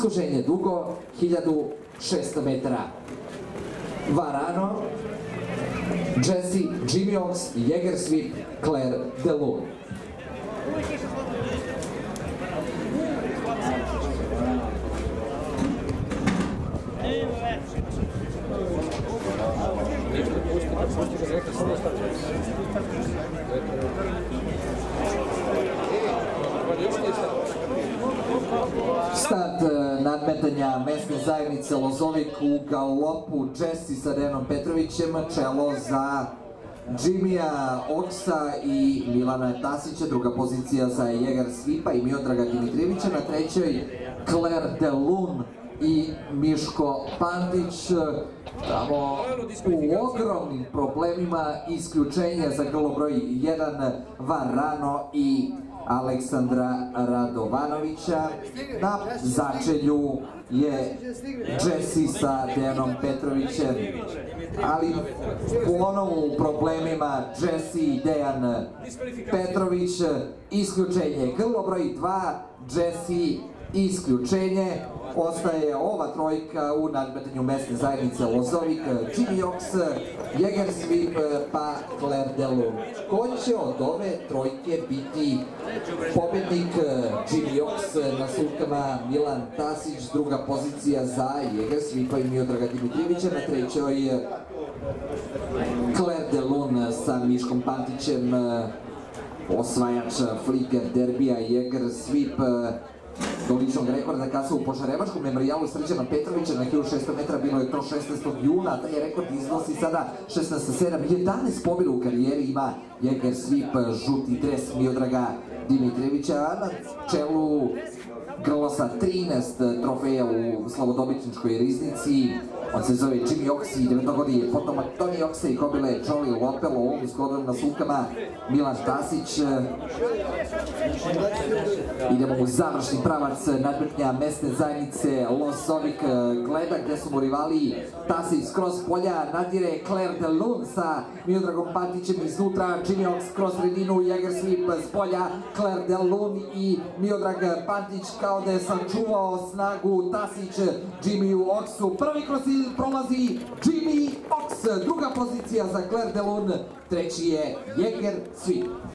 Iskuženje dugo, 1600 metara. Varano, Jesse, Jimmy Ox, Jäger Sweep, Claire Delune. Start nadmetanja mesne zajednice Lozovik u galopu Jesse sa Denom Petrovićem, čelo za Džimija Oksa i Milana Tasića, druga pozicija za Jegar Svipa i Miodraga Dimitrijevića, na trećoj Claire Delun i Miško Pantić, tamo u ogromnim problemima isključenja za grlo broj 1 Varano i Aleksandra Radovanovića. Na začelju je Jesse sa Dejanom Petrovićem, ali ponovo u problemima Jesse i Dejan Petrović, isključenje grlo broj 2, Jesse isključenje, ostaje ova trojka u nadmetanju mesne zajednice Lozovik, Jimmy Ox, Jäger Sweep, pa Claire Delun. Ko će od ove trojke biti pobednik Jimmy Ox na sulkama Milan Tasić, druga pozicija za Jäger Sweepa i Miodraga Dimitrijevića, na trećoj Claire Delun sa Miškom Pantićem, osvajač fliker derbija Jäger Sweep, do ličnog rekorda kasa u Požarevačkom memorijalu Srđana Petrovića na 1600 metra, bilo je to 16. juna, taj rekord iznosi sada 16.7, 11 pobjeda u karijeri ima Jäger Sweep, žuti dres Miodraga Dimitrijevića, a na čelu grlo sa 13 trofeja u slavodobitničkoj riznici, on se zove Jimmy Oxy, 9 godini je potomak Tony Oxe i kobile Jolly Lopel, u ovom zgodom na sukama. Milan Tasić. Idemo u završni pravac nadmetnja mesne zajednice Losovik gleda gde su mu rivali. Tasić skroz polja, nadire Claire Delun sa Miodragom Pantićem iznutra, Jimmy Ox kroz sredinu, Jäger s polja, Claire Delun i Miodrag Pantić kao da je sačuvao snagu Tasić Jimmy Oxu. Prvi kroz prolazi Jimmy Ox, druga pozicija za Claire Delun, treći je Jäger Sweep.